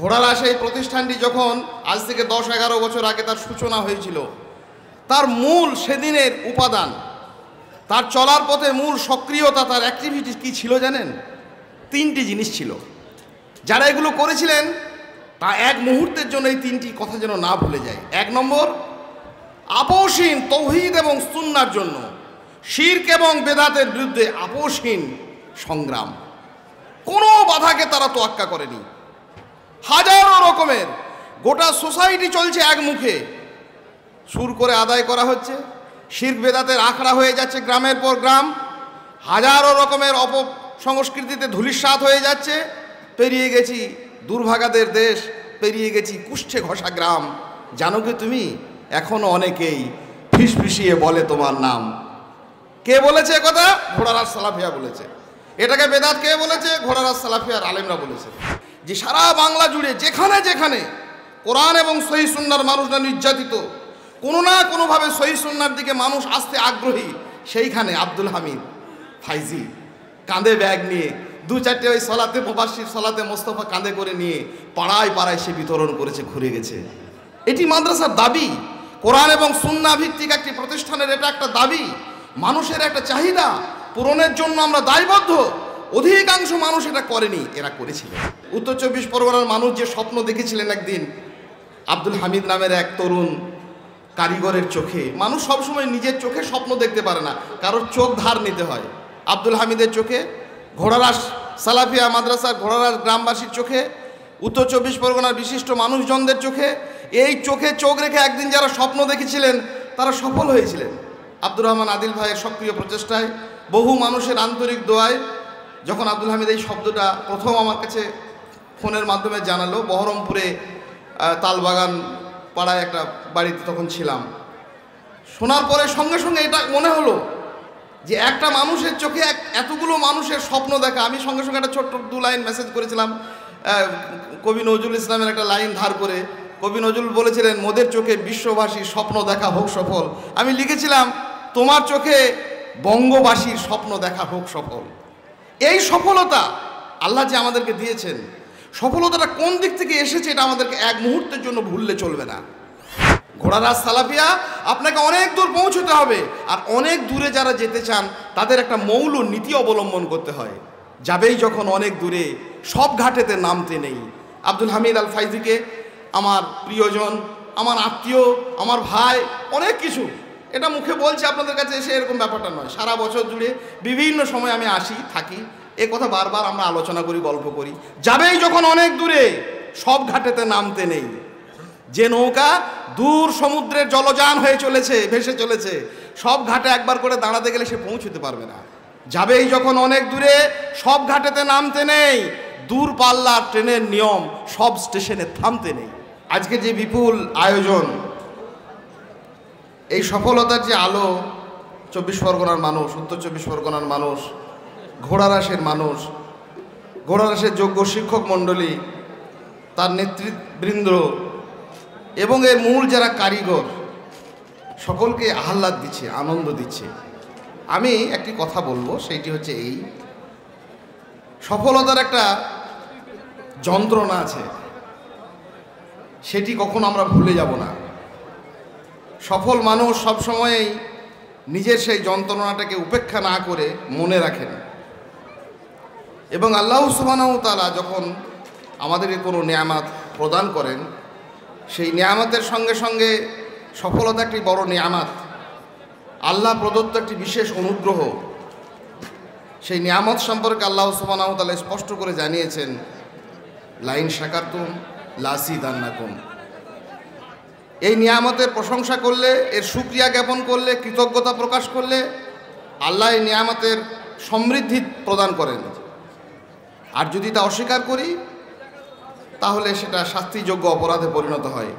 ঘোড়ার এই প্রতিষ্ঠানটি যখন আজ থেকে দশ এগারো বছর আগে তার সূচনা হয়েছিল, তার মূল সেদিনের উপাদান, তার চলার পথে মূল সক্রিয়তা, তার অ্যাক্টিভিটি কী ছিল জানেন? তিনটি জিনিস ছিল। যারা এগুলো করেছিলেন, তা এক মুহূর্তের জন্য এই তিনটি কথা যেন না ভুলে যায়। এক নম্বর, আপোষহীন তৌহিদ এবং সুন্নার জন্য শির্ক এবং বেদাতের বিরুদ্ধে আপোষহীন সংগ্রাম। কোনো বাধাকে তারা তোয়াক্কা করেনি। হাজারো রকমের। গোটা সোসাইটি চলছে এক মুখে। সুর করে আদায় করা হচ্ছে। শির বেদাতের আখড়া হয়ে যাচ্ছে গ্রামের পর গ্রাম। হাজারো রকমের অপ সংস্কৃতিতে ধুলিস্বাদ হয়ে যাচ্ছে। পেরিয়ে গেছি দুর্ভাগাদের দেশ, পেরিয়ে গেছি কুষ্ঠে ঘষা গ্রাম। জানো কি তুমি? এখনও অনেকেই ফিসফিসিয়ে বলে তোমার নাম। কে বলেছে কথা? ঘোড়ারাজ সালাফিয়া বলেছে। এটাকে বেদাত কে বলেছে? ঘোড়ারাজ সালাফিয়ার আলেমরা বলেছে। যে সারা বাংলা জুড়ে, যেখানে যেখানে কোরআন এবং সহি সুন্নার মানুষরা নির্যাতিত, কোনো না কোনোভাবে সহি সুন্নার দিকে মানুষ আসতে আগ্রহী, সেইখানে আব্দুল হামিদ ফাইজি কাঁধে ব্যাগ নিয়ে, দু চারটে ওই সলাতে প্রবাসীর সলাতে মোস্তফা কাঁধে করে নিয়ে পাড়ায় পাড়ায় সে বিতরণ করেছে, ঘুরে গেছে। এটি মাদ্রাসার দাবি। কোরআন এবং সুন্না ভিত্তিক একটি প্রতিষ্ঠানের এটা একটা দাবি। মানুষের একটা চাহিদা পূরণের জন্য আমরা দায়বদ্ধ। অধিকাংশ মানুষ এটা করেনি, এরা করেছিল। উত্তর চব্বিশ পরগনার মানুষ যে স্বপ্ন দেখেছিলেন একদিন, আব্দুল হামিদ নামের এক তরুণ কারিগরের চোখে। মানুষ সবসময় নিজের চোখে স্বপ্ন দেখতে পারে না, কারোর চোখ ধার নিতে হয়। আব্দুল হামিদের চোখে, ঘোড়ারাস সালাফিয়া মাদ্রাসার ঘোড়ারাস গ্রামবাসীর চোখে, উত্তর চব্বিশ পরগনার বিশিষ্ট মানুষজনদের চোখে, এই চোখে চোখ রেখে একদিন যারা স্বপ্ন দেখেছিলেন, তারা সফল হয়েছিলেন। আব্দুর রহমান আদিল ভাইয়ের সক্রিয় প্রচেষ্টায় বহু মানুষের আন্তরিক দোয়ায় যখন আব্দুল হামিদ এই শব্দটা প্রথম আমার কাছে ফোনের মাধ্যমে জানালো, বহরমপুরে তালবাগান পাড়ায় একটা বাড়িতে তখন ছিলাম। শোনার পরে সঙ্গে সঙ্গে এটা মনে হলো যে একটা মানুষের চোখে এক এতগুলো মানুষের স্বপ্ন দেখা। আমি সঙ্গে সঙ্গে একটা ছোট্ট দু লাইন মেসেজ করেছিলাম কবি নজরুল ইসলামের একটা লাইন ধার করে। কবি নজরুল বলেছিলেন, মোদের চোখে বিশ্ববাসীর স্বপ্ন দেখা হোক সফল। আমি লিখেছিলাম, তোমার চোখে বঙ্গবাসীর স্বপ্ন দেখা হোক সফল। এই সফলতা আল্লাহ যে আমাদেরকে দিয়েছেন, সফলতাটা কোন দিক থেকে এসেছে এটা আমাদেরকে এক মুহূর্তের জন্য ভুললে চলবে না। ঘোড়ারাজ সালাফিয়া আপনাকে অনেক দূর পৌঁছতে হবে, আর অনেক দূরে যারা যেতে চান, তাদের একটা মৌল নীতি অবলম্বন করতে হয়। যাবেই যখন অনেক দূরে, সব ঘাটেতে নামতে নেই। আব্দুল হামিদ আল ফাইজিকে আমার প্রিয়জন, আমার আত্মীয়, আমার ভাই, অনেক কিছু এটা মুখে বলছি, আপনাদের কাছে এসে এরকম ব্যাপারটা নয়। সারা বছর জুড়ে বিভিন্ন সময় আমি আসি, থাকি। এ কথা বারবার আমরা আলোচনা করি, গল্প করি। যাবেই যখন অনেক দূরে, সব ঘাটেতে নামতে নেই। যে নৌকা দূর সমুদ্রের জলযান হয়ে চলেছে, ভেসে চলেছে, সব ঘাটে একবার করে দাঁড়াতে গেলে সে পৌঁছতে পারবে না। যাবেই যখন অনেক দূরে, সব ঘাটেতে নামতে নেই। দূর পাল্লার ট্রেনের নিয়ম, সব স্টেশনে থামতে নেই। আজকে যে বিপুল আয়োজন এই সফলতার যে আলো, চব্বিশ পরগনার মানুষ, উত্তর চব্বিশ পরগনার মানুষ ঘোড়ারাসের মানুষ ঘোড়ারাসের যোগ্য শিক্ষক মণ্ডলী, তার নেতৃবৃন্দ এবং এর মূল যারা কারিগর, সকলকে আহ্লাদ দিচ্ছে, আনন্দ দিচ্ছে। আমি একটি কথা বলব, সেইটি হচ্ছে এই, সফলতার একটা যন্ত্রণা আছে, সেটি কখনো আমরা ভুলে যাব না। সফল মানুষ সবসময়ই নিজের সেই যন্ত্রণাটাকে উপেক্ষা না করে মনে রাখেন এবং আল্লাহ সুবানাও যখন আমাদেরকে কোনো নিয়ামাত প্রদান করেন, সেই নিয়ামতের সঙ্গে সঙ্গে সফলতা একটি বড় নিয়ামাত, আল্লাহ প্রদত্ত একটি বিশেষ অনুগ্রহ, সেই নিয়ামত সম্পর্কে আল্লাহ সুবানাও তালা স্পষ্ট করে জানিয়েছেন, লাইন শাকারতুম লাসি দান্নাকুম এই নিয়ামতের প্রশংসা করলে, এর সুক্রিয়া জ্ঞাপন করলে, কৃতজ্ঞতা প্রকাশ করলে আল্লাহ এই নিয়ামতের সমৃদ্ধি প্রদান করেন। আর যদি তা অস্বীকার করি, তাহলে সেটা শাস্তিযোগ্য অপরাধে পরিণত হয়।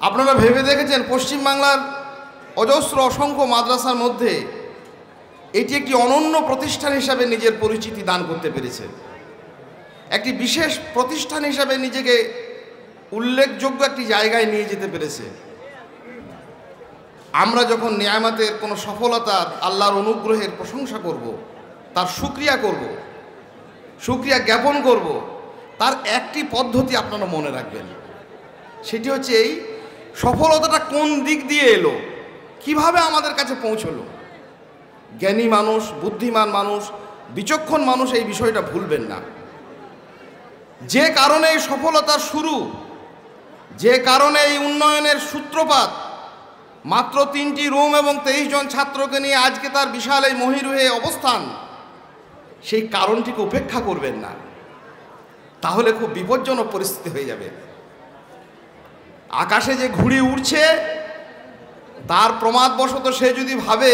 আপনারা ভেবে দেখেছেন, পশ্চিমবাংলার অজস্র অসংখ্য মাদ্রাসার মধ্যে এটি একটি অনন্য প্রতিষ্ঠান হিসাবে নিজের পরিচিতি দান করতে পেরেছে। একটি বিশেষ প্রতিষ্ঠান হিসাবে নিজেকে উল্লেখযোগ্য একটি জায়গায় নিয়ে যেতে পেরেছে। আমরা যখন নিয়ামতের কোনো সফলতার আল্লাহর অনুগ্রহের প্রশংসা করব, তার সুক্রিয়া করব, সুক্রিয়া জ্ঞাপন করব, তার একটি পদ্ধতি আপনারা মনে রাখবেন। সেটি হচ্ছে এই সফলতাটা কোন দিক দিয়ে এলো? কীভাবে আমাদের কাছে পৌঁছলো? জ্ঞানী মানুষ, বুদ্ধিমান মানুষ, বিচক্ষণ মানুষ এই বিষয়টা ভুলবেন না। যে কারণে এই সফলতার শুরু যে কারণে এই উন্নয়নের সূত্রপাত, মাত্র তিনটি রুম এবং তেইশ জন ছাত্রকে নিয়ে আজকে তার বিশাল এই মহিরুহে অবস্থান, সেই কারণটিকে উপেক্ষা করবেন না। তাহলে খুব বিপজ্জনক পরিস্থিতি হয়ে যাবে। আকাশে যে ঘুড়ি উড়ছে, তার প্রমাদবশত সে যদি ভাবে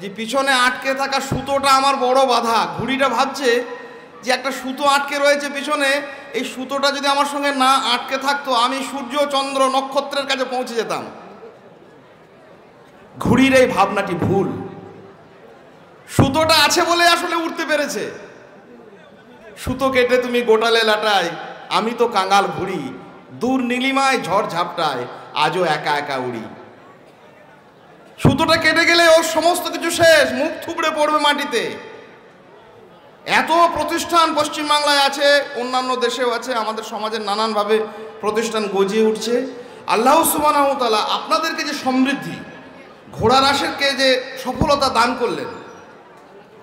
যে পিছনে আটকে থাকা সুতোটা আমার বড় বাধা, ঘুড়িটা ভাবছে যে একটা সুতো আটকে রয়েছে পিছনে, এই সুতোটা যদি আমার সঙ্গে না আটকে থাকতো, আমি সূর্য, চন্দ্র, নক্ষত্রের কাছে পৌঁছে যেতাম। ঘুড়ির এই ভাবনাটি ভুল। সুতোটা আছে বলে আসলে উঠতে পেরেছে। সুতো কেটে তুমি গোটালে লাটায়, আমি তো কাঙাল ঘুড়ি দূর নীলিমায় ঝড় ঝাপটায়, আজও একা একা উড়ি। সুতোটা কেটে গেলে ওর সমস্ত কিছু শেষ, মুখ থুবড়ে পড়বে মাটিতে। এত প্রতিষ্ঠান পশ্চিমবাংলায় আছে, অন্যান্য দেশেও আছে, আমাদের সমাজের নানানভাবে প্রতিষ্ঠান গজিয়ে উঠছে। আল্লাহ সুবানাহতালা আপনাদেরকে যে সমৃদ্ধি ঘোড়ার আসেরকে যে সফলতা দান করলেন,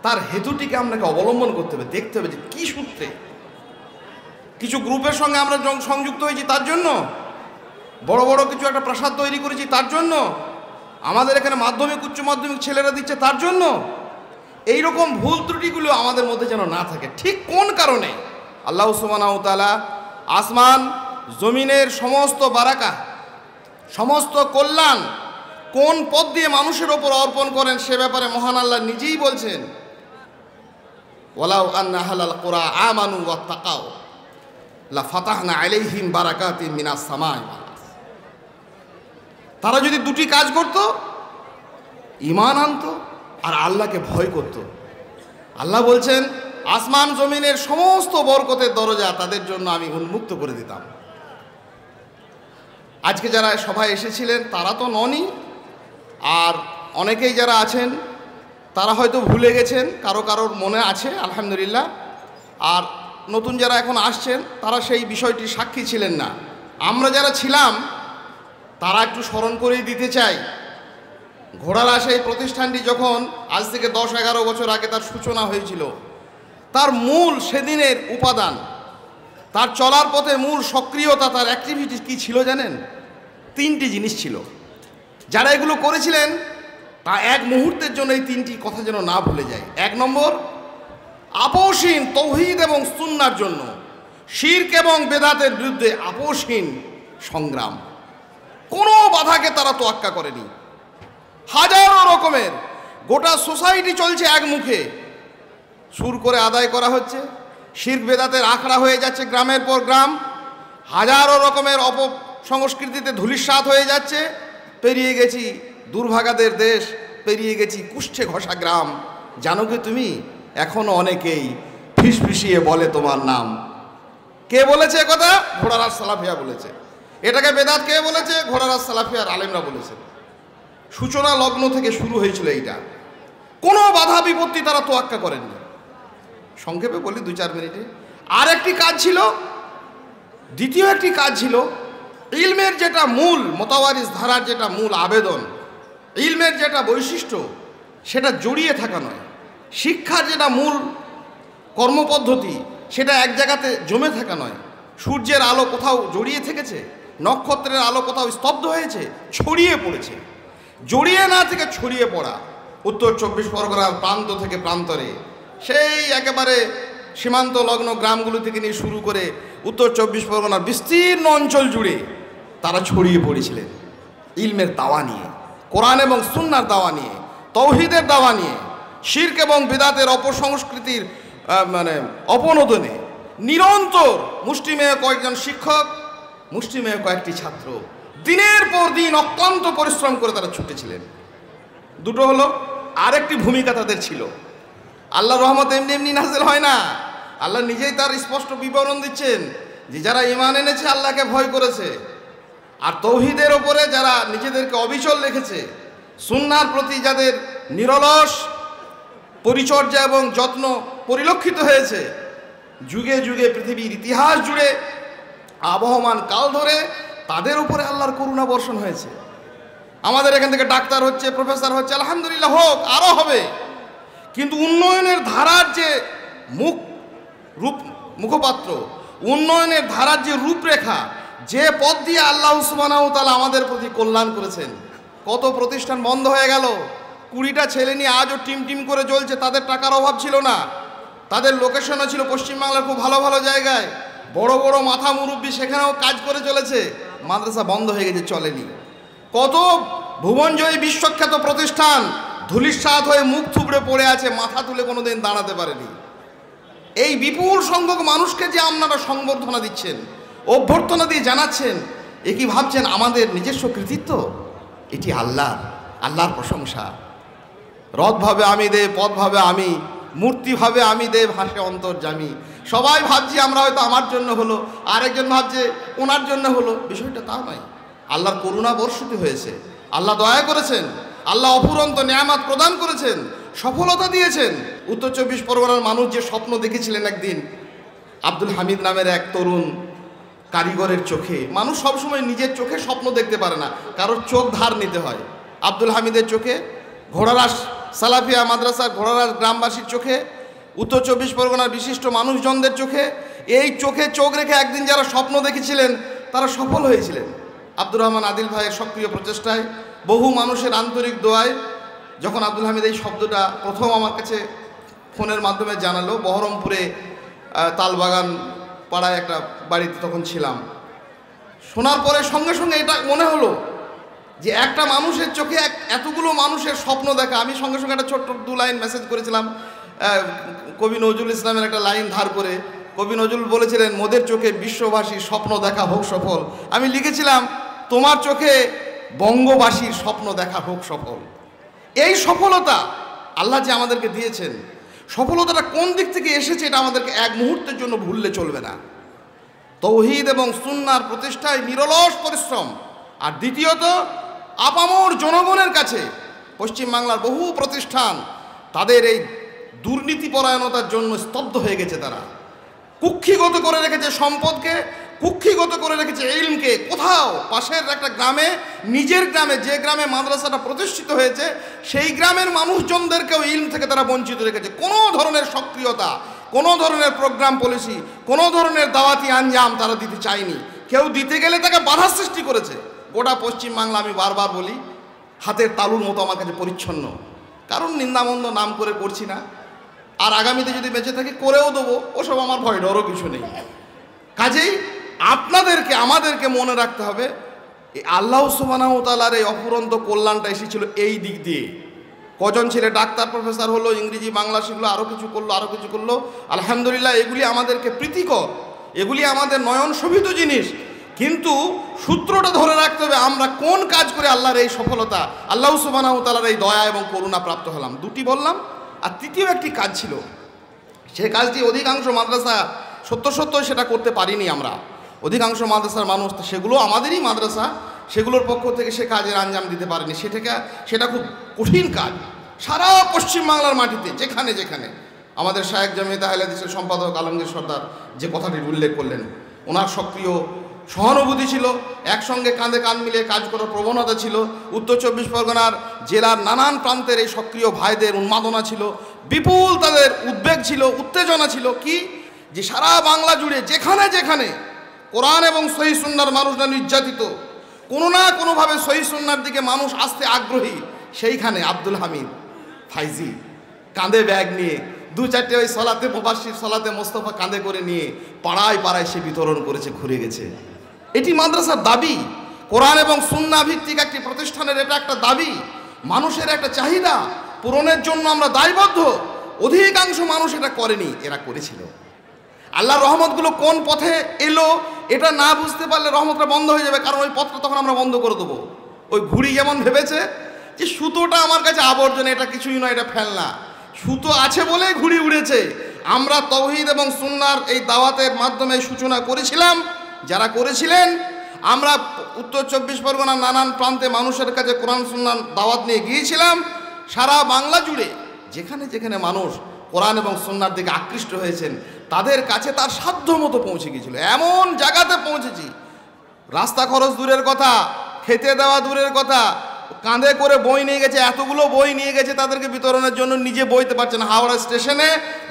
তার হেতুটিকে আপনাকে অবলম্বন করতে হবে, দেখতে হবে যে কী সূত্রে। কিছু গ্রুপের সঙ্গে আমরা সংযুক্ত হয়েছি তার জন্য, বড় বড় কিছু একটা প্রাসাদ তৈরি করেছি তার জন্য, আমাদের এখানে মাধ্যমিক, উচ্চ মাধ্যমিক ছেলেরা দিচ্ছে তার জন্য। এই রকম ভুল ত্রুটিগুলো আমাদের মধ্যে যেন না থাকে। ঠিক কোন কারণে? আল্লাহ সুবানাউতালা আসমান, জমিনের সমস্ত বারাকা, সমস্ত কল্যাণ কোন পদ দিয়ে মানুষের ওপর অর্পণ করেন সে ব্যাপারে মহান আল্লাহ নিজেই বলছেন ওলাউ আন্না হালাল কোরআ আমানু তাকাও লা ফাতাহনা আলাইহিম বারাকাতি মিনাস সামাই তারা যদি দুটি কাজ করত ইমান আনত আর আল্লাহকে ভয় করত। আল্লাহ বলছেন, আসমান জমিনের সমস্ত বরকতের দরজা তাদের জন্য আমি উন্মুক্ত করে দিতাম। আজকে যারা সভায় এসেছিলেন, তারা তো ননই আর অনেকেই যারা আছেন, তারা হয়তো ভুলে গেছেন, কারও কারোর মনে আছে, আলহামদুলিল্লাহ। আর নতুন যারা এখন আসছেন, তারা সেই বিষয়টি সাক্ষী ছিলেন না। আমরা যারা ছিলাম, তারা একটু স্মরণ করেই দিতে চাই। ঘোড়ারা সেই প্রতিষ্ঠানটি যখন আজ থেকে দশ এগারো বছর আগে তার সূচনা হয়েছিল, তার মূল সেদিনের উপাদান, তার চলার পথে মূল সক্রিয়তা, তার অ্যাক্টিভিটি কি ছিল জানেন? তিনটি জিনিস ছিল। যারা এগুলো করেছিলেন, তা এক মুহূর্তের জন্য এই তিনটি কথা যেন না ভুলে যায়। এক নম্বর, আপোষহীন তৌহিদ এবং সুন্নার জন্য শির্ক এবং বেদাতের বিরুদ্ধে আপোষহীন সংগ্রাম। কোনো বাধাকে তারা তোয়াক্কা করেনি। হাজারো রকমের। গোটা সোসাইটি চলছে এক মুখে। সুর করে আদায় করা হচ্ছে। শির্ক বেদাতের আখড়া হয়ে যাচ্ছে গ্রামের পর গ্রাম। হাজারো রকমের অপ সংস্কৃতিতে ধুলিস্বাদ হয়ে যাচ্ছে। পেরিয়ে গেছি দুর্ভাগাদের দেশ, পেরিয়ে গেছি কুষ্ঠে ঘষা গ্রাম। জানো কি তুমি? এখনও অনেকেই ফিসফিসিয়ে বলে তোমার নাম। কে বলেছে কথা? ঘোড়ারাজ সালাফিয়া বলেছে। এটাকে বেদাত কে বলেছে? ঘোড়ারাজ সালাফিয়ার আলেমরা বলেছে। সূচনা লগ্ন থেকে শুরু হয়েছিল এইটা। কোনো বাধা বিপত্তি তারা তোয়াক্কা করেননি। সংক্ষেপে বলি দু চার মিনিটে। আর একটি কাজ ছিল, দ্বিতীয় একটি কাজ ছিল, ইলমের যেটা মূল মোতাবারিস ধারার যেটা মূল আবেদন, ইলমের যেটা বৈশিষ্ট্য, সেটা জড়িয়ে থাকা নয়। শিক্ষার যেটা মূল কর্মপদ্ধতি, সেটা এক জায়গাতে জমে থাকা নয়। সূর্যের আলো কোথাও জড়িয়ে থেকেছে, নক্ষত্রের আলো কোথাও স্তব্ধ হয়েছে, ছড়িয়ে পড়েছে। জড়িয়ে না থেকে ছড়িয়ে পড়া। উত্তর চব্বিশ পরগনার প্রান্ত থেকে প্রান্তরে। সেই একেবারে সীমান্ত লগ্ন গ্রামগুলো থেকে নিয়ে শুরু করে উত্তর চব্বিশ পরগনার বিস্তীর্ণ অঞ্চল জুড়ে তারা ছড়িয়ে পড়েছিলেন। ইলমের দাওয়া নিয়ে, কোরআন এবং সুন্নার দাওয়া নিয়ে তৌহিদের দাওয়া নিয়ে, শির্ক এবং বিদাতের অপসংস্কৃতির মানে অপনোদনে। নিরন্তর মুষ্টিমেয় কয়েকজন শিক্ষক, মুষ্টিমেয় কয়েকটি ছাত্র দিনের পর দিন অক্লান্ত পরিশ্রম করে তারা ছুটেছিলেন দুটো হলো, আরেকটি ভূমিকা তাদের ছিল। আল্লাহ রহমত এমনি এমনি নাজেল হয় না। আল্লাহ নিজেই তার স্পষ্ট বিবরণ দিচ্ছেন যে যারা ইমান এনেছে, আল্লাহকে ভয় করেছে। আর তৌহিদের ওপরে যারা নিজেদেরকে অবিচল রেখেছে সুন্নার প্রতি যাদের নিরলস পরিচর্যা এবং যত্ন পরিলক্ষিত হয়েছে, যুগে যুগে পৃথিবীর ইতিহাস জুড়ে আবহমান কাল ধরে তাদের উপরে আল্লাহর করুণা বর্ষণ হয়েছে। আমাদের এখান থেকে ডাক্তার হচ্ছে, প্রফেসর হচ্ছে, আলহামদুলিল্লাহ হোক আরও হবে। কিন্তু উন্নয়নের ধারার যে মুখ রূপ, মুখপাত্র, উন্নয়নের ধারার যে রূপরেখা, যে পথ দিয়ে আল্লাহ সুবানাও তালা আমাদের প্রতি কল্যাণ করেছেন, কত প্রতিষ্ঠান বন্ধ হয়ে গেল। কুড়িটা ছেলে নিয়ে আজও টিম টিম করে চলছে তাদের টাকার অভাব ছিল না। তাদের লোকেশনও ছিল পশ্চিমবাংলার খুব ভালো ভালো জায়গায়। বড় বড় মাথা মুরব্বী সেখানেও কাজ করে চলেছে। মাদ্রাসা বন্ধ হয়ে গেছে, চলেনি। কত ভুবনজয়ী বিশ্বখ্যাত প্রতিষ্ঠান ধুলিস্বাদ হয়ে মুখ থুবড়ে পড়ে আছে, মাথা তুলে কোনোদিন দাঁড়াতে পারেনি। এই বিপুল সংখ্যক মানুষকে যে আপনারা সংবর্ধনা দিচ্ছেন, অভ্যর্থনা দিয়ে জানাচ্ছেন, এ কি ভাবছেন আমাদের নিজস্ব কৃতিত্ব? এটি আল্লাহর আল্লাহর প্রশংসা। রথ ভাবে আমি দে পথ ভাবে আমি মূর্তি ভাবে আমি দে ভাসে অন্তর্জামি সবাই ভাবছি আমরা হয়তো আমার জন্য হলো, আরেকজন ভাবছে ওনার জন্য হলো। বিষয়টা তা নয়। আল্লাহর করুণা বর্ষিত হয়েছে। আল্লাহ দয়া করেছেন। আল্লাহ অফুরন্ত নিয়ামাত প্রদান করেছেন। সফলতা দিয়েছেন। উত্তর চব্বিশ পরগনার মানুষ যে স্বপ্ন দেখেছিলেন একদিন, আব্দুল হামিদ নামের এক তরুণ কারিগরের চোখে। মানুষ সবসময় নিজের চোখে স্বপ্ন দেখতে পারে না। কারোর চোখ ধার নিতে হয়। আব্দুল হামিদের চোখে ঘোড়ারাস সালাফিয়া মাদ্রাসার ঘোড়ারাস গ্রামবাসীর চোখে, উত্তর চব্বিশ পরগনার বিশিষ্ট মানুষজনদের চোখে, এই চোখে চোখ রেখে একদিন যারা স্বপ্ন দেখেছিলেন, তারা সফল হয়েছিলেন। আব্দুর রহমান আদিল ভাইয়ের সক্রিয় প্রচেষ্টায় বহু মানুষের আন্তরিক দোয়ায় যখন আব্দুল হামিদ এই শব্দটা প্রথম আমার কাছে ফোনের মাধ্যমে জানালো, বহরমপুরে তালবাগান পাড়ায় একটা বাড়িতে তখন ছিলাম। শোনার পরে সঙ্গে সঙ্গে এটা মনে হলো যে একটা মানুষের চোখে এক এতগুলো মানুষের স্বপ্ন দেখা। আমি সঙ্গে সঙ্গে একটা ছোট্ট দু লাইন মেসেজ করেছিলাম কবি নজরুল ইসলামের একটা লাইন ধার করে। কবি নজরুল বলেছিলেন, মোদের চোখে বিশ্ববাসীর স্বপ্ন দেখা হোক সফল। আমি লিখেছিলাম, তোমার চোখে বঙ্গবাসীর স্বপ্ন দেখা হোক সফল। এই সফলতা আল্লাহ যে আমাদেরকে দিয়েছেন, সফলতাটা কোন দিক থেকে এসেছে এটা আমাদেরকে এক মুহূর্তের জন্য ভুললে চলবে না। তৌহিদ এবং সুন্নার প্রতিষ্ঠায় নিরলস পরিশ্রম। আর দ্বিতীয়ত আপামর জনগণের কাছে পশ্চিমবাংলার বহু প্রতিষ্ঠান তাদের এই দুর্নীতিপরায়ণতার জন্য স্তব্ধ হয়ে গেছে তারা। কুক্ষিগত করে রেখেছে সম্পদকে, কুক্ষিগত করে রেখেছে ইলমকে কোথাও পাশের একটা গ্রামে, নিজের গ্রামে, যে গ্রামে মাদ্রাসাটা প্রতিষ্ঠিত হয়েছে, সেই গ্রামের মানুষজনদেরকেও ইলম থেকে তারা বঞ্চিত রেখেছে। কোনো ধরনের সক্রিয়তা, কোনো ধরনের প্রোগ্রাম পলিসি, কোনো ধরনের দাওয়াতি আঞ্জাম তারা দিতে চায়নি। কেউ দিতে গেলে তাকে বাধা সৃষ্টি করেছে। গোটা পশ্চিমবাংলা আমি বারবার বলি, হাতের তালুর মতো আমার কাছে পরিচ্ছন্ন। কারণ নিন্দামন্দ নাম করে করছি না। আর আগামীতে যদি বেঁচে থাকি, করেও দেবো। ওসব আমার ভয় ডরও কিছু নেই। কাজেই আপনাদেরকে, আমাদেরকে মনে রাখতে হবে, এই আল্লাহ সুবানাহ তালার এই অফুরন্ত কল্যাণটা এসেছিল এই দিক দিয়ে। কজন ছেলে ডাক্তার, প্রফেসর হলো, ইংরেজি, বাংলা শিখলো আরও কিছু করল আরও কিছু করল। আলহামদুলিল্লাহ, এগুলি আমাদেরকে প্রীতিকর। এগুলি আমাদের নয়ন শোভিত জিনিস। কিন্তু সূত্রটা ধরে রাখতে হবে, আমরা কোন কাজ করে আল্লাহর এই সফলতা, আল্লাহ সুবানাহ তালার এই দয়া এবং করুণা প্রাপ্ত হলাম। দুটি বললাম, আর তৃতীয় একটি কাজ ছিল, সে কাজটি অধিকাংশ মাদ্রাসা সত্য সত্য সেটা করতে পারিনি আমরা। অধিকাংশ মাদ্রাসার মানুষ সেগুলো আমাদেরই মাদ্রাসা, সেগুলোর পক্ষ থেকে সে কাজের আঞ্জাম দিতে পারেনি। সেটাকে সেটা খুব কঠিন কাজ। সারা পশ্চিমবাংলার মাটিতে, যেখানে যেখানে, আমাদের শায়েক জামিয়া আহলাদিসের সম্পাদক আলমগীর সর্দার যে কথাটির উল্লেখ করলেন, ওনার সক্রিয় সহানুভূতি ছিল, একসঙ্গে কাঁধে কাঁধ মিলিয়ে কাজ করার প্রবণতা ছিল। উত্তর চব্বিশ পরগনার জেলার নানান প্রান্তের এই সক্রিয় ভাইদের উন্মাদনা ছিল। বিপুল তাদের উদ্বেগ ছিল, উত্তেজনা ছিল। কি? যে সারা বাংলা জুড়ে যেখানে যেখানে কোরআন এবং সহি সুন্নার মানুষরা নির্যাতিত, কোনো না কোনোভাবে সহি সুন্নার দিকে মানুষ আসতে আগ্রহী, সেইখানে আব্দুল হামিদ ফাইজি কাঁধে ব্যাগ নিয়ে দু চারটে ওই সলাতে মুবাসির সলাতে মোস্তফা কাঁধে করে নিয়ে পাড়ায় পাড়ায় সে বিতরণ করেছে, ঘুরে গেছে। এটি মাদ্রাসার দাবি। কোরআন এবং সুন্না ভিত্তিক একটি প্রতিষ্ঠানের এটা একটা দাবি। মানুষের একটা চাহিদা পূরণের জন্য আমরা দায়বদ্ধ। অধিকাংশ মানুষ এটা করেনি, এরা করেছিল। আল্লাহর রহমতগুলো কোন পথে এলো, এটা না বুঝতে পারলে রহমতটা বন্ধ হয়ে যাবে, কারণ ওই পথটা তখন আমরা বন্ধ করে দেবো। ওই ঘুড়ি যেমন ভেবেছে যে সুতোটা আমার কাছে আবর্জনা, এটা কিছুই নয়, এটা ফেলনা। সুতো আছে বলেই ঘুড়ি উড়েছে। আমরা তৌহিদ এবং সুন্নার এই দাওয়াতের মাধ্যমে সূচনা করেছিলাম। যারা করেছিলেন, আমরা উত্তর চব্বিশ পরগনার নানান প্রান্তে মানুষের কাছে কোরআন সুন্নান দাওয়াত নিয়ে গিয়েছিলাম। সারা বাংলা জুড়ে যেখানে যেখানে মানুষ কোরআন এবং সুন্নার দিকে আকৃষ্ট হয়েছেন, তাদের কাছে তার সাধ্য মতো পৌঁছে গিয়েছিল। এমন জায়গাতে পৌঁছেছি। রাস্তা খরচ দূরের কথা, খেতে দেওয়া দূরের কথা, কাঁধে করে বই নিয়ে গেছে, এতগুলো বই নিয়ে গেছে তাদেরকে বিতরণের জন্য, নিজে বইতে পারছেন হাওড়া স্টেশনে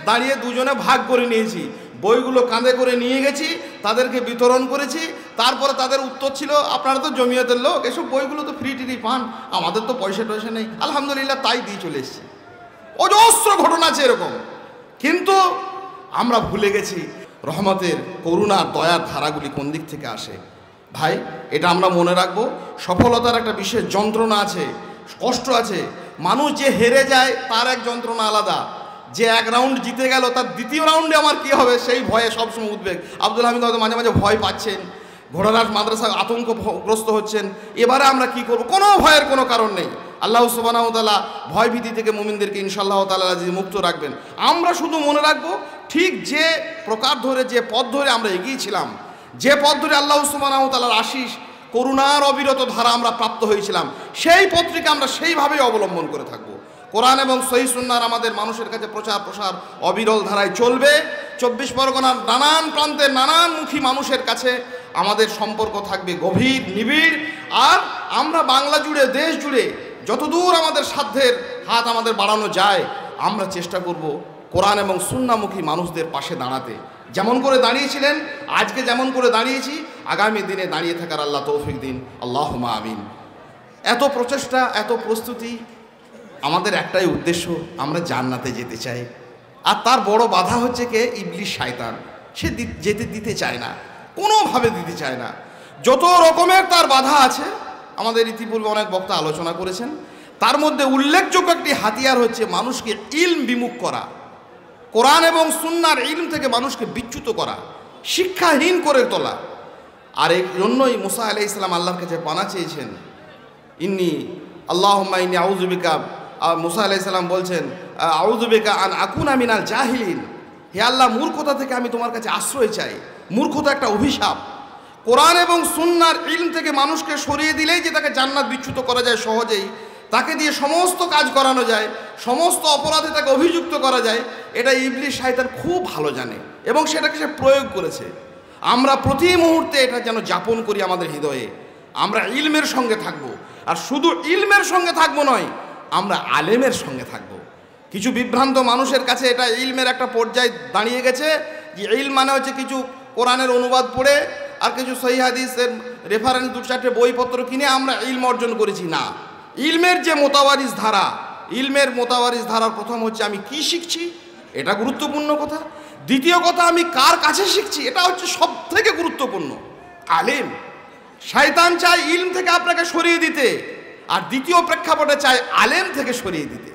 দাঁড়িয়ে দুজনে ভাগ করে নিয়েছি। বইগুলো কাঁধে করে নিয়ে গেছি, তাদেরকে বিতরণ করেছি, তারপরে তাদের উত্তর ছিল, আপনারা তো জমিয়তের লোক, এসব বইগুলো তো ফ্রি টিরি পান, আমাদের তো পয়সা টয়সা নেই। আলহামদুলিল্লাহ তাই দিয়ে চলে এসেছি। অজস্র ঘটনা আছে এরকম। কিন্তু আমরা ভুলে গেছি, রহমতের করুণার দয়ার ধারাগুলি কোন দিক থেকে আসে? ভাই, এটা আমরা মনে রাখব, সফলতার একটা বিশেষ যন্ত্রণা আছে, কষ্ট আছে। মানুষ যে হেরে যায়, তার এক যন্ত্রণা আলাদা। যে এক রাউন্ড জিতে গেল, তার দ্বিতীয় রাউন্ডে আমার কি হবে? সেই ভয়ে সবসময় উদ্বেগ। আব্দুল হামিদ হয়তো মাঝে মাঝে ভয় পাচ্ছেন। ঘোড়ারাট মাদ্রাসা আতঙ্কগ্রস্ত হচ্ছেন। এবারে আমরা কি করব? কোনো ভয়ের কোনো কারণ নেই। আল্লাহ সুবানাহতালা ভয় ভীতি থেকে মুমিনদেরকে ইনশাল্লাহ তালা মুক্ত রাখবেন। আমরা শুধু মনে রাখব, ঠিক যে প্রকার ধরে, যে পথ ধরে আমরা এগিয়েছিলাম যে পথ ধরে আল্লাহ সুবানাহতালার আশিস, করুণার অবিরত ধারা আমরা প্রাপ্ত হয়েছিলাম, সেই পত্রিকা আমরা সেইভাবেই অবলম্বন করে থাকব। কোরআন এবং সহি সুন্নার আমাদের মানুষের কাছে প্রচার প্রসার অবিরল ধারায় চলবে। চব্বিশ পরগনার নানান প্রান্তের নানানমুখী মানুষের কাছে আমাদের সম্পর্ক থাকবে গভীর, নিবিড়। আর আমরা বাংলা জুড়ে, দেশ জুড়ে যতদূর আমাদের সাধ্যের হাত আমাদের বাড়ানো যায়, আমরা চেষ্টা করব কোরআন এবং সুন্নামুখী মানুষদের পাশে দাঁড়াতে। যেমন করে দাঁড়িয়েছিলেন, আজকে যেমন করে দাঁড়িয়েছি, আগামী দিনে দাঁড়িয়ে থাকার আল্লাহ তৌফিক দিন। আল্লাহ আমিন। এত প্রচেষ্টা, এত প্রস্তুতি আমাদের একটাই উদ্দেশ্য, আমরা জান্নাতে যেতে চাই। আর তার বড় বাধা হচ্ছে কে? ইবলিশ শায়তান। সে যেতে দিতে চায় না, কোনোভাবে দিতে চায় না। যত রকমের তার বাধা আছে, আমাদের ইতিপূর্বে অনেক বক্তা আলোচনা করেছেন। তার মধ্যে উল্লেখযোগ্য একটি হাতিয়ার হচ্ছে মানুষকে ইলম বিমুখ করা। কোরআন এবং সুন্নার ইলম থেকে মানুষকে বিচ্যুত করা, শিক্ষাহীন করে তোলা। আর এই জন্যই মুসা আলাই ইসলাম আল্লাহর কাছে পানা চেয়েছেন, ইন্নি আল্লাহ ইন্নি আউজুবিকা মুসা আলাই ইসলাম বলছেন আউজুবিকা আন আকুন আমিনাল জাহিলিন। হে আল্লাহ, মূর্খতা থেকে আমি তোমার কাছে আশ্রয় চাই। মূর্খতা একটা অভিশাপ। কোরআন এবং সুন্নার ইলম থেকে মানুষকে সরিয়ে দিলেই যে তাকে জান্নাত বিচ্যুত করা যায় সহজেই, তাকে দিয়ে সমস্ত কাজ করানো যায়, সমস্ত অপরাধে তাকে অভিযুক্ত করা যায়, এটা ইবলিশ সাহিত্যার খুব ভালো জানে এবং সেটাকে সে প্রয়োগ করেছে। আমরা প্রতি মুহূর্তে এটা যেন যাপন করি আমাদের হৃদয়ে। আমরা ইলমের সঙ্গে থাকব। আর শুধু ইলমের সঙ্গে থাকব নয় আমরা আলেমের সঙ্গে থাকব। কিছু বিভ্রান্ত মানুষের কাছে এটা ইলমের একটা পর্যায়ে দাঁড়িয়ে গেছে যে ইল মানে হচ্ছে কিছু কোরআনের অনুবাদ পড়ে আর কিছু সহি হাদিসের রেফারেন্স দু চারটে বইপত্র কিনে আমরা ইলম অর্জন করেছি। না, ইলমের যে মোতাবারিস ধারা, ইলমের মোতাবারিস ধারার প্রথম হচ্ছে আমি কি শিখছি? এটা গুরুত্বপূর্ণ কথা। দ্বিতীয় কথা, আমি কার কাছে শিখছি? এটা হচ্ছে সব থেকে গুরুত্বপূর্ণ। আলেম, শয়তান চায় ইলম থেকে আপনাকে সরিয়ে দিতে। আর দ্বিতীয় প্রেক্ষাপটে চায় আলেম থেকে সরিয়ে দিতে।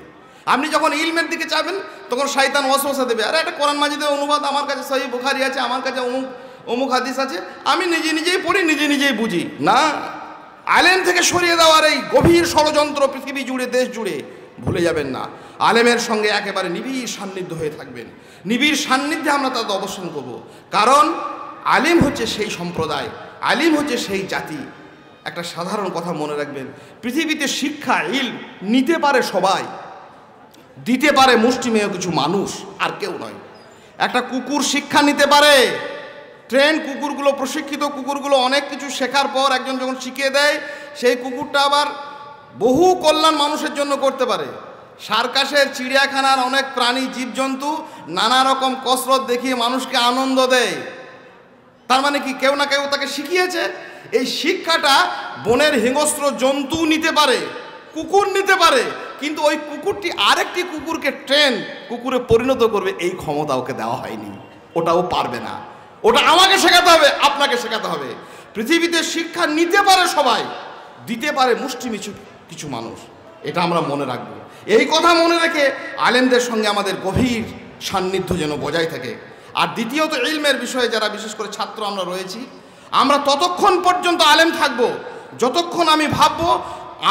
আপনি যখন ইলমের দিকে চাবেন, তখন শয়তান ওয়াসওয়াসা দেবে। আরে, একটা কোরআন মাজিদের অনুবাদ আমার কাছে সহি বুখারি আছে, আমার কাছে অমুক অমুক হাদিস আছে। আমি নিজে নিজেই পড়ি, নিজে নিজেই বুঝি। না, আলেম থেকে সরিয়ে দেওয়ার এই গভীর ষড়যন্ত্র পৃথিবী জুড়ে, দেশ জুড়ে ভুলে যাবেন না। আলেমের সঙ্গে একেবারে নিবিড় সান্নিধ্য হয়ে থাকবেন। নিবিড় সান্নিধ্যে আমরা তাদের অবস্থান করব। কারণ আলিম হচ্ছে সেই সম্প্রদায়, আলিম হচ্ছে সেই জাতি। একটা সাধারণ কথা মনে রাখবেন। পৃথিবীতে শিক্ষা ইল নিতে পারে সবাই, দিতে পারে মুষ্টিমেয় কিছু মানুষ, আর কেউ নয়। একটা কুকুর শিক্ষা নিতে পারে, ট্রেন কুকুরগুলো, প্রশিক্ষিত কুকুরগুলো অনেক কিছু শেখার পর একজন যখন শিখিয়ে দেয়, সেই কুকুরটা আবার বহু কল্যাণ মানুষের জন্য করতে পারে। সার্কাসের, চিড়িয়াখানার অনেক প্রাণী, জীবজন্তু নানা রকম কসরত দেখিয়ে মানুষকে আনন্দ দেয়। তার মানে কি কেউ না কেউ তাকে শিখিয়েছে? এই শিক্ষাটা বনের হিংস্র জন্তু নিতে পারে, কুকুর নিতে পারে, কিন্তু ওই কুকুরটি আরেকটি কুকুরকে ট্রেন কুকুরে পরিণত করবে, এই ক্ষমতা ওকে দেওয়া হয়নি। ওটাও পারবে না। ওটা আমাকে শেখাতে হবে, আপনাকে শেখাতে হবে। পৃথিবীতে শিক্ষা নিতে পারে সবাই, দিতে পারে মুষ্টিমিছু কিছু মানুষ। এটা আমরা মনে রাখব। এই কথা মনে রেখে আলেমদের সঙ্গে আমাদের গভীর সান্নিধ্য যেন বজায় থাকে। আর দ্বিতীয়ত ইলমের বিষয়ে যারা বিশেষ করে ছাত্র আমরা রয়েছি, আমরা ততক্ষণ পর্যন্ত আলেম থাকব, যতক্ষণ আমি ভাববো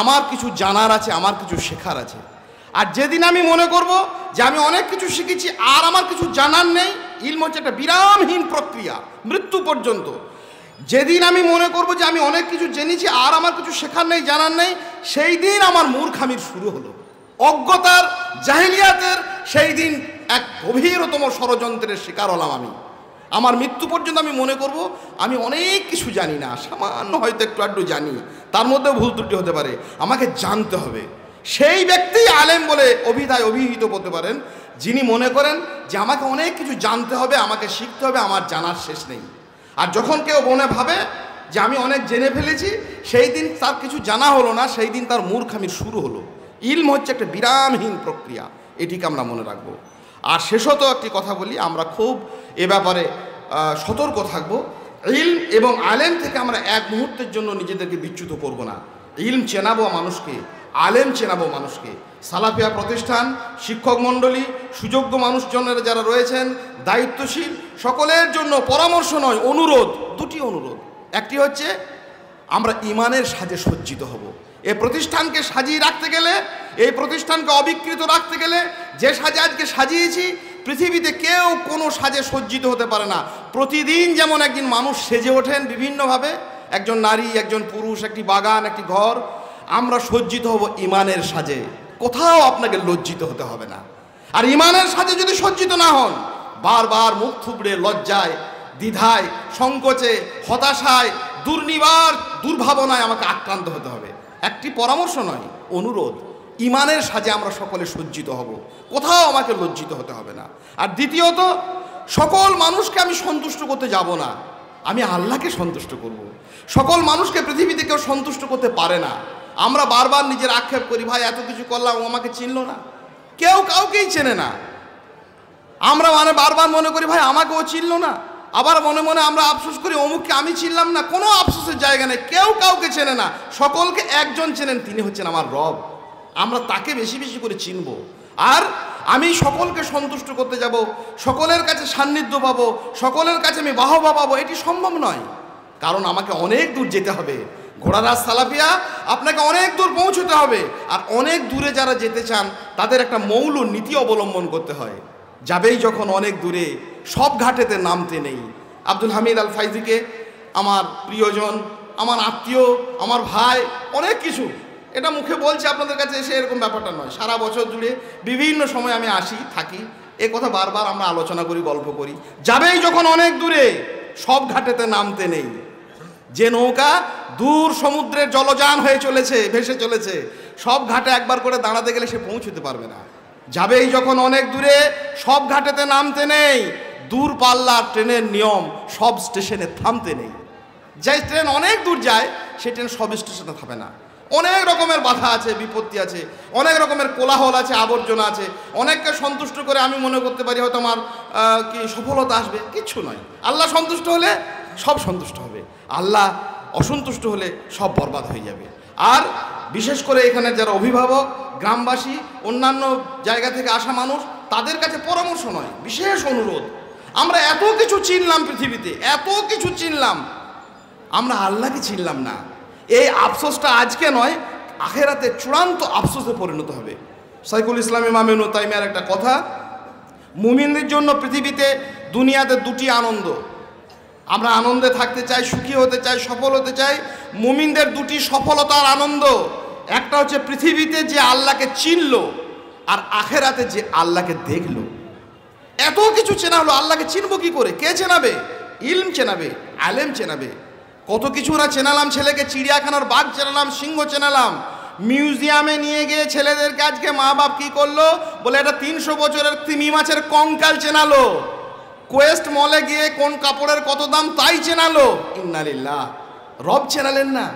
আমার কিছু জানার আছে, আমার কিছু শেখার আছে। আর যেদিন আমি মনে করব যে আমি অনেক কিছু শিখেছি আর আমার কিছু জানার নেই, ইলম হচ্ছে একটা বিরামহীন প্রক্রিয়া, মৃত্যু পর্যন্ত। যেদিন আমি মনে করব যে আমি অনেক কিছু জেনেছি আর আমার কিছু শেখার নেই, জানার নেই, সেই দিন আমার মূর্খামির শুরু হলো। অজ্ঞতার, জাহিলিয়াতের সেই দিন এক গভীরতম ষড়যন্ত্রের শিকার হলাম আমি। আমার মৃত্যু পর্যন্ত আমি মনে করব, আমি অনেক কিছু জানি না, সামান্য হয়তো একটু আড্ডু জানি। তার মধ্যে ভুল ত্রুটি হতে পারে, আমাকে জানতে হবে। সেই ব্যক্তি আলেম বলে অভিধায় অভিহিত করতে পারেন, যিনি মনে করেন যে আমাকে অনেক কিছু জানতে হবে, আমাকে শিখতে হবে, আমার জানার শেষ নেই। আর যখন কেউ মনে ভাবে যে আমি অনেক জেনে ফেলেছি, সেই দিন তার কিছু জানা হলো না, সেই দিন তার মূর্খামির শুরু হলো। ইলম হচ্ছে একটা বিরামহীন প্রক্রিয়া, এটিকে আমরা মনে রাখব। আর শেষত একটি কথা বলি, আমরা খুব এ ব্যাপারে সতর্ক থাকব। ইলম এবং আলেম থেকে আমরা এক মুহূর্তের জন্য নিজেদেরকে বিচ্যুত করব না। ইলম চেনাবো মানুষকে, আলেম চেনাবো মানুষকে। সালাফিয়া প্রতিষ্ঠান, শিক্ষক মণ্ডলী, সুযোগ্য মানুষজনেরা যারা রয়েছেন, দায়িত্বশীল, সকলের জন্য পরামর্শ নয়, অনুরোধ, দুটি অনুরোধ। একটি হচ্ছে, আমরা ইমানের সাজে সজ্জিত হব। এই প্রতিষ্ঠানকে সাজিয়ে রাখতে গেলে, এই প্রতিষ্ঠানকে অবিকৃত রাখতে গেলে, যে সাজে আজকে সাজিয়েছি, পৃথিবীতে কেউ কোনো সাজে সজ্জিত হতে পারে না। প্রতিদিন যেমন একদিন মানুষ সেজে ওঠেন বিভিন্নভাবে, একজন নারী, একজন পুরুষ, একটি বাগান, একটি ঘর, আমরা সজ্জিত হব ইমানের সাজে। কোথাও আপনাকে লজ্জিত হতে হবে না। আর ইমানের সাজে যদি সজ্জিত না হন, বারবার মুখ থুবড়ে, লজ্জায়, দ্বিধায়, সংকোচে, হতাশায়, দুর্নিবার, দুর্ভাবনায় আমাকে আক্রান্ত হতে হবে। একটি পরামর্শ নয়, অনুরোধ। ইমানের সাজে আমরা সকলে সজ্জিত হব। কোথাও আমাকে লজ্জিত হতে হবে না। আর দ্বিতীয়ত, সকল মানুষকে আমি সন্তুষ্ট করতে যাব না। আমি আল্লাহকে সন্তুষ্ট করব। সকল মানুষকে পৃথিবীতে কেউ সন্তুষ্ট করতে পারে না। আমরা বারবার নিজের আক্ষেপ করি, ভাই, এত কিছু করলাম ও আমাকে চিনল না। কেউ কাউকেই চেনে না। আমরা মানে বারবার মনে করি, ভাই আমাকে ও চিনল না। আবার মনে মনে আমরা আফসোস করি, অমুককে আমি চিনলাম না, কোনো আফসোসের জায়গা নেই, কেউ কাউকে চেনে না, সকলকে একজন চেনেন, তিনি হচ্ছেন আমার রব। আমরা তাকে বেশি বেশি করে চিনব। আর আমি সকলকে সন্তুষ্ট করতে যাব, সকলের কাছে সান্নিধ্য পাবো, সকলের কাছে আমি বাহবা পাবো, এটি সম্ভব নয়। কারণ আমাকে অনেক দূর যেতে হবে। ঘোড়ারাজ সালাফিয়া, আপনাকে অনেক দূর পৌঁছতে হবে। আর অনেক দূরে যারা যেতে চান, তাদের একটা মৌল নীতি অবলম্বন করতে হয়। যাবেই যখন অনেক দূরে সব ঘাটেতে নামতে নেই। আব্দুল হামিদ আল ফাইজিকে আমার প্রিয়জন, আমার আত্মীয়, আমার ভাই, অনেক কিছু। এটা মুখে বলছি, আপনাদের কাছে এসে এরকম ব্যাপারটা নয়। সারা বছর জুড়ে বিভিন্ন সময় আমি আসি, থাকি। এ কথা বারবার আমরা আলোচনা করি, গল্প করি। যাবেই যখন অনেক দূরে, সব ঘাটেতে নামতে নেই। যে নৌকা দূর সমুদ্রের জলযান হয়ে চলেছে, ভেসে চলেছে, সব ঘাটে একবার করে দাঁড়াতে গেলে সে পৌঁছতে পারবে না। যাবেই যখন অনেক দূরে, সব ঘাটেতে নামতে নেই। দূর পাল্লার ট্রেনের নিয়ম সব স্টেশনে থামতে নেই। যে ট্রেন অনেক দূর যায় সে ট্রেন সব স্টেশনে থামে না। অনেক রকমের বাধা আছে, বিপত্তি আছে, অনেক রকমের কোলাহল আছে, আবর্জনা আছে। অনেককে সন্তুষ্ট করে আমি মনে করতে পারি হয়তো আমার কি সফলতা আসবে? কিচ্ছু নয়। আল্লাহ সন্তুষ্ট হলে সব সন্তুষ্ট হবে। আল্লাহ অসন্তুষ্ট হলে সব বরবাদ হয়ে যাবে। আর বিশেষ করে এখানে যারা অভিভাবক, গ্রামবাসী, অন্যান্য জায়গা থেকে আসা মানুষ, তাদের কাছে পরামর্শ নয়। বিশেষ অনুরোধ আমরা এত কিছু চিনলাম পৃথিবীতে, এত কিছু চিনলাম। আমরা আল্লাহকে চিনলাম না। এই আফসোসটা আজকে নয়, আখেরাতে চূড়ান্ত আফসোসে পরিণত হবে। সাইকুল ইসলাম ইমাম ইবনু তাইমিয়ার একটা কথা, মুমিনদের জন্য পৃথিবীতে দুনিয়াতে দুটি আনন্দ। আমরা আনন্দে থাকতে চাই, সুখী হতে চাই, সফল হতে চাই, মুমিনদের দুটি সফলতার আনন্দ। একটা হচ্ছে পৃথিবীতে যে আল্লাহকে চিনল, আর আখেরাতে যে আল্লাহকে দেখল। এত কিছু চেনা হলো, আল্লাহকে চিনবো কি করে? কে চেনাবে? ইলম চেনাবে, আলেম চেনাবে। কত কিছু না চেনালাম, ছেলেকে চিড়িয়াখানার বাঘ চেনালাম, সিংহ চেনালাম। মিউজিয়ামে নিয়ে গিয়ে ছেলেদেরকে আজকে মা বাপ কি করল? বলে, এটা তিনশো বছরের তিমি মাছের কঙ্কাল চেনালো। কোয়েস্ট মলে গিয়ে কোন কাপড়ের কত দাম তাই চেনালো। ইন্নালিল্লাহ রব চেনালেন না।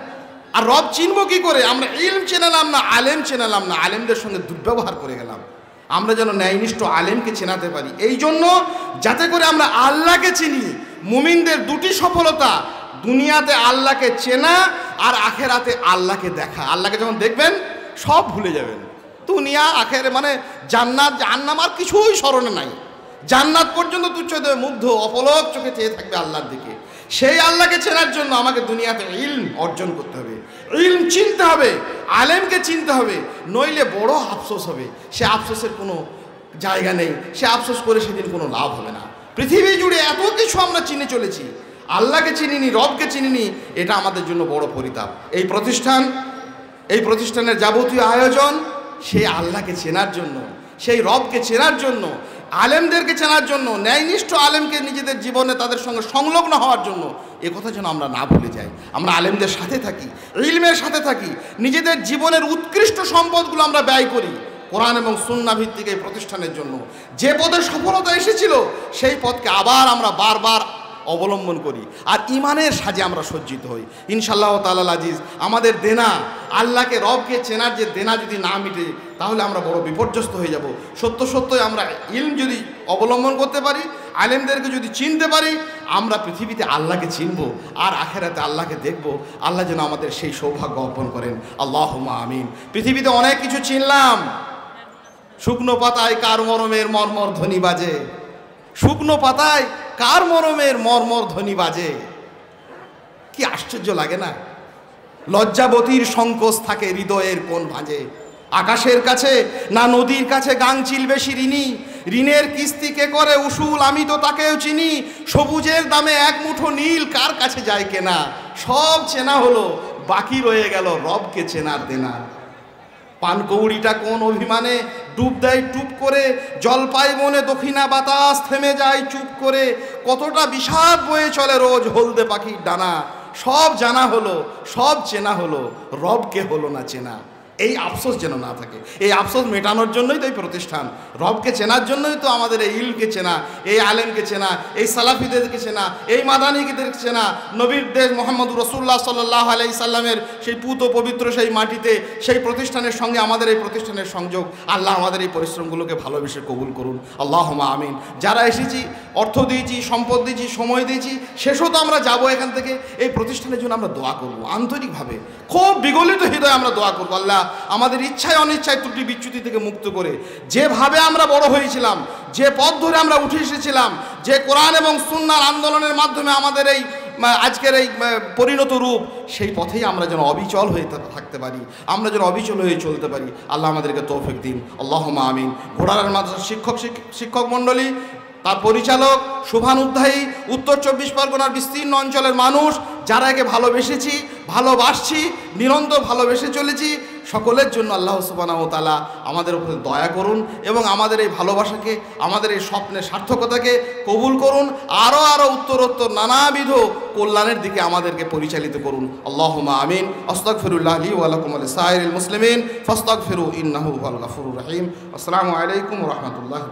আর রব চিনবো কি করে? আমরা ইলম চেনালাম না, আলেম চেনালাম না। আলেমদের সঙ্গে দুর্ব্যবহার করে গেলাম। আমরা যেন ন্যায়নিষ্ঠ আলেমকে চেনাতে পারি। এই জন্য যাতে করে আমরা আল্লাহকে চিনি, মুমিনদের দুটি সফলতা, দুনিয়াতে আল্লাহকে চেনা আর আখেরাতে আল্লাহকে দেখা। আল্লাহকে যখন দেখবেন, সব ভুলে যাবেন। দুনিয়া, আখের মানে জান্নাত, জাহান্নাম আর কিছুই স্মরণে নাই। জান্নাত পর্যন্ত তুচ্ছ দেবে মুগ্ধ, অপলক চোখে চেয়ে থাকবে আল্লাহর দিকে। সেই আল্লাহকে চেনার জন্য আমাকে দুনিয়াতে ইলম অর্জন করতে হবে। ইলম চিনতে হবে, আলেমকে চিনতে হবে, নইলে বড় আফসোস হবে। সে আফসোসের কোনো জায়গা নেই, সে আফসোস করে সেদিন কোনো লাভ হবে না। পৃথিবী জুড়ে এত কিছু আমরা চিনে চলেছি। আল্লাহকে চিনিনি, রবকে চিনিনি, এটা আমাদের জন্য বড় পরিতাপ। এই প্রতিষ্ঠান, এই প্রতিষ্ঠানের যাবতীয় আয়োজন, সেই আল্লাহকে চেনার জন্য, সেই রবকে চেনার জন্য আলেমদেরকে চেনার জন্য, ন্যায়নিষ্ঠ আলেমকে নিজেদের জীবনে তাদের সঙ্গে সংলগ্ন হওয়ার জন্য কথা যেন আমরা না ভুলে যাই। আমরা আলেমদের সাথে থাকি, ইলমের সাথে থাকি, নিজেদের জীবনের উৎকৃষ্ট সম্পদগুলো আমরা ব্যয় করি, কোরআন এবং সুন্না ভিত্তিক এই প্রতিষ্ঠানের জন্য। যে পদে সফলতা এসেছিল, সেই পদকে আবার আমরা বারবার অবলম্বন করি। আর ইমানের সাজে আমরা সজ্জিত হই। ইনশাল্লাহ তাল্লাহ আজিজ, আমাদের দেনা, আল্লাহকে, রবকে চেনার যে দেনা যদি না মিটে, তাহলে আমরা বড় বিপর্যস্ত হয়ে যাব। সত্য সত্যই আমরা ইলম যদি অবলম্বন করতে পারি, আলেমদেরকে যদি চিনতে পারি, আমরা পৃথিবীতে আল্লাহকে চিনব আর আখেরাতে আল্লাহকে দেখব। আল্লাহ যেন আমাদের সেই সৌভাগ্য অর্পণ করেন। আল্লাহ আমিন। পৃথিবীতে অনেক কিছু চিনলাম। শুকনো পাতায় কার মরমের মর্মর ধ্বনি বাজে। শুকনো পাতায় কার মরমের মর্মর ধ্বনি বাজে? কি আশ্চর্য লাগে না? লজ্জাবতীর সংকোচ থাকে হৃদয়ের কোন ভাঁজে? আকাশের কাছে না নদীর কাছে গাংচিল বেশি ঋণী? ঋণের কিস্তি কে করে উসুল? আমি তো তাকেও চিনি। সবুজের দামে এক মুঠো নীল কার কাছে যায় কেনা? সব চেনা হলো, বাকি রয়ে গেল রবকে চেনার দেনা। পানকৌড়িটা কোন অভিমানে ডুব দেয় টুপ করে জল পায় মনে দক্ষিণা বাতাস থেমে যায় চুপ করে, কতটা বিষাদ বয়ে চলে রোজ হলদে পাখির ডানা, সব জানা হলো, সব চেনা হলো, রবকে হলো না চেনা। এই আফসোস যেন না থাকে। এই আফসোস মেটানোর জন্যই তো এই প্রতিষ্ঠান। রবকে চেনার জন্যই তো আমাদের এই ইলকে চেনা, এই আলেমকে চেনা, এই সালাফিদেরকে চেনা, এই মাদানিকে চেনা। নবীর দেশ মোহাম্মদ রসুল্লাহ সাল্লাহ আলাই সাল্লামের সেই পুত পবিত্র সেই মাটিতে সেই প্রতিষ্ঠানের সঙ্গে আমাদের এই প্রতিষ্ঠানের সংযোগ। আল্লাহ আমাদের এই পরিশ্রমগুলোকে ভালোবেসে কবুল করুন। আল্লাহ আমিন। যারা এসেছি, অর্থ দিয়েছি, সম্পদ দিয়েছি, সময় দিয়েছি, শেষও তো আমরা যাব এখান থেকে। এই প্রতিষ্ঠানের জন্য আমরা দোয়া করব। আন্তরিকভাবে, খুব বিগলিত হৃদয়ে আমরা দোয়া করব। আল্লাহ আমাদের ইচ্ছায় অনিচ্ছায় ত্রুটি বিচ্যুতি থেকে মুক্ত করে। যেভাবে আমরা বড় হয়েছিলাম, যে পথ ধরে আমরা উঠে এসেছিলাম, যে কোরআন এবং সুন্নার আন্দোলনের মাধ্যমে আমাদের এই আজকের এই পরিণত রূপ, সেই পথেই আমরা যেন অবিচল হয়ে থাকতে পারি, আমরা যেন অবিচল হয়ে চলতে পারি। আল্লাহ আমাদেরকে তৌফিক দিন। আল্লাহ আমিন। ঘোড়ার মাদ্রাসার শিক্ষক শিক্ষক মণ্ডলী তার পরিচালক শুভানুধ্যায়ী উত্তর চব্বিশ পরগনার বিস্তীর্ণ অঞ্চলের মানুষ, যারা একে ভালোবেসেছি, ভালোবাসছি, নিরন্তর ভালোবেসে চলেছি, সকলের জন্য আল্লাহ সুবানাও তালা আমাদের উপরে দয়া করুন এবং আমাদের এই ভালোবাসাকে, আমাদের এই স্বপ্নের সার্থকতাকে কবুল করুন আরও আরও উত্তরোত্তর নানাবিধ কল্যাণের দিকে আমাদেরকে পরিচালিত করুন। আল্লাহ আমিন। অস্তক ফিরুল্লাহ আলী ওয়ালাকুম আলী সাইর মুসলিমিন। ফস্তক ফিরু ইন্নাহু আল গাফুর রহিম। আসসালামু আলাইকুম রহমতুল্লাহ